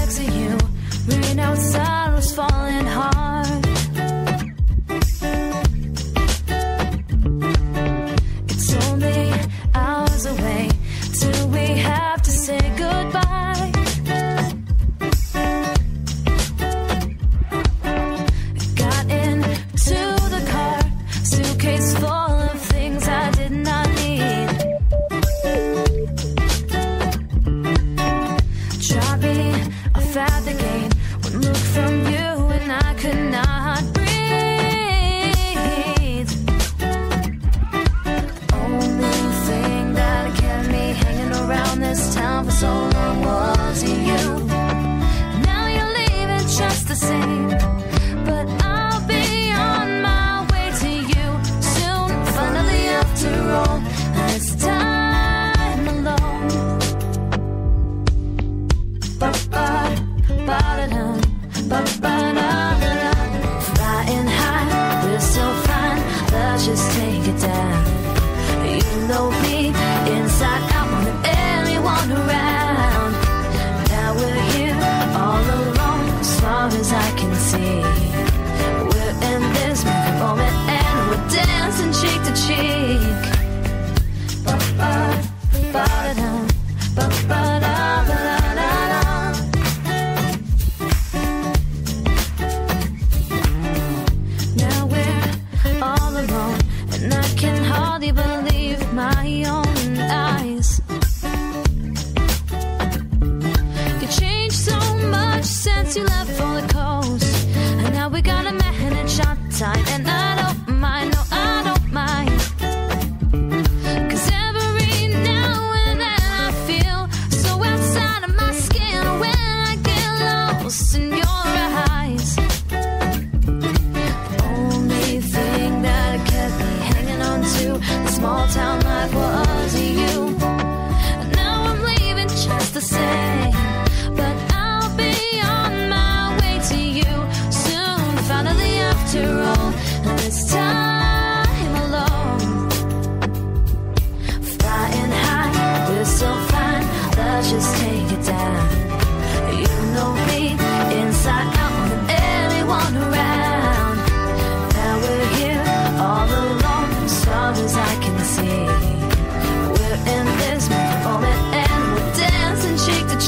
Next to you. Rain outside was falling hard. outside the gate. One look from you and I could not breathe. Only thing that kept me hanging around this town for so long was you.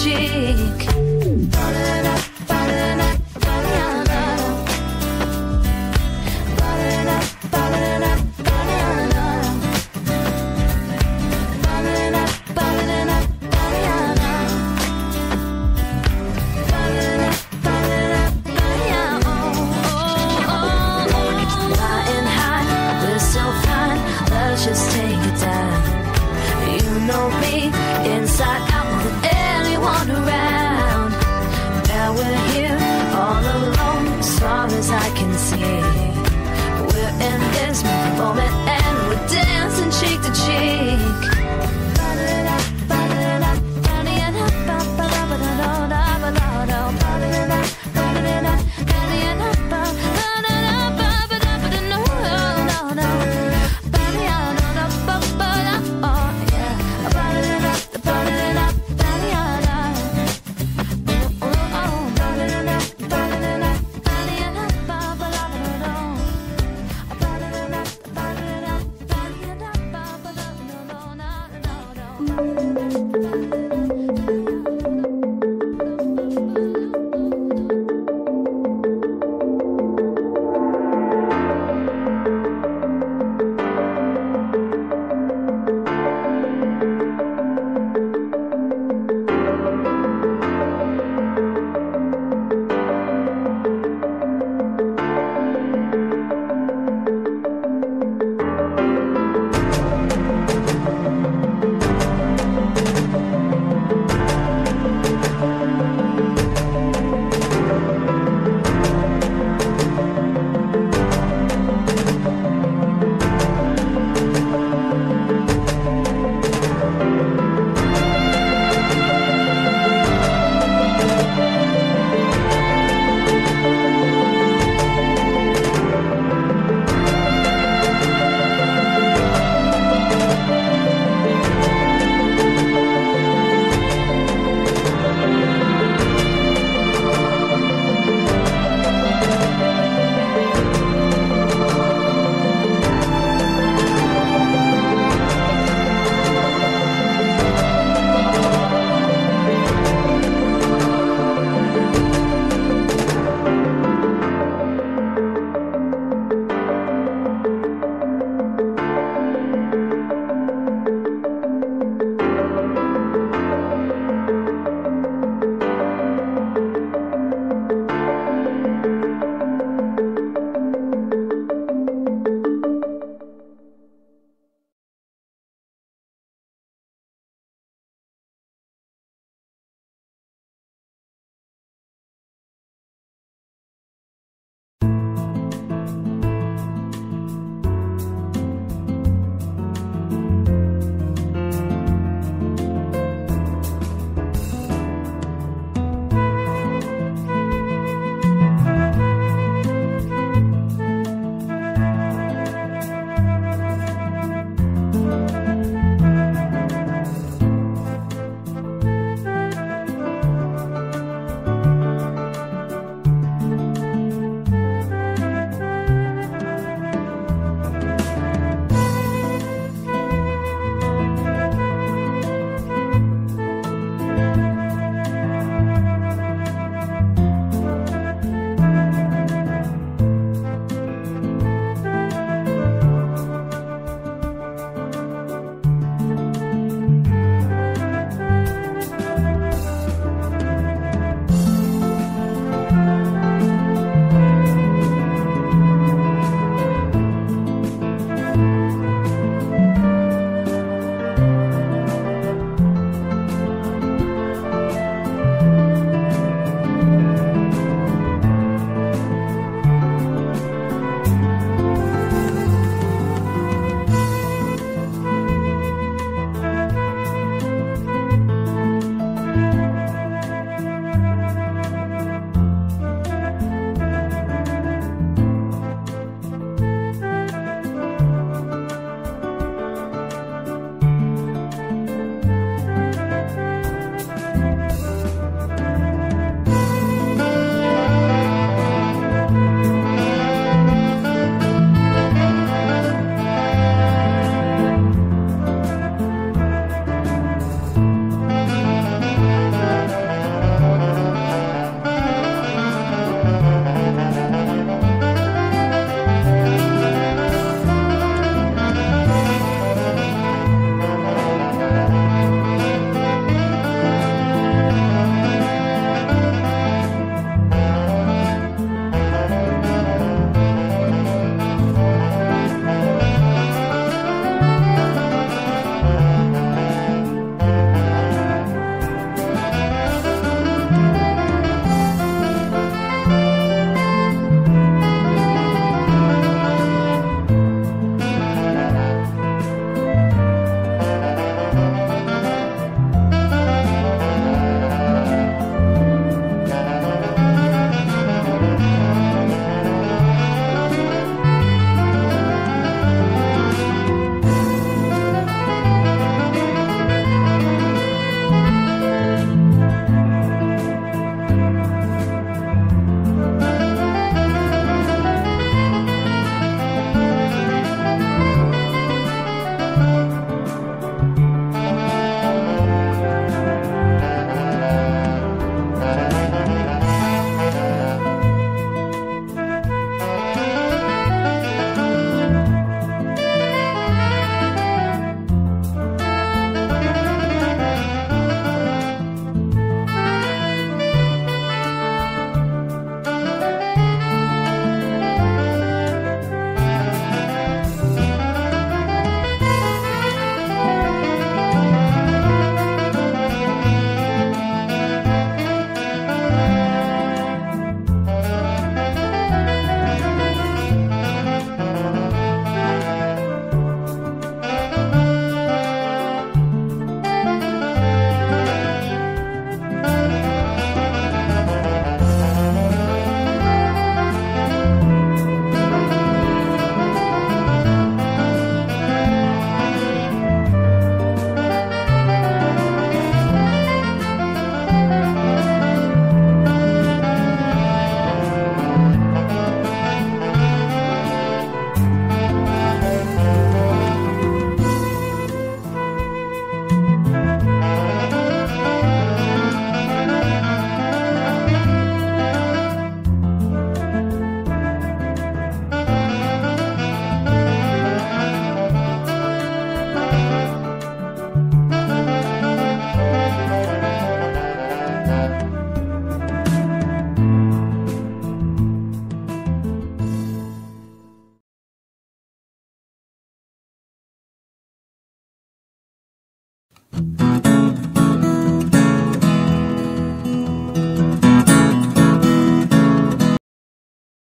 hoje. moment.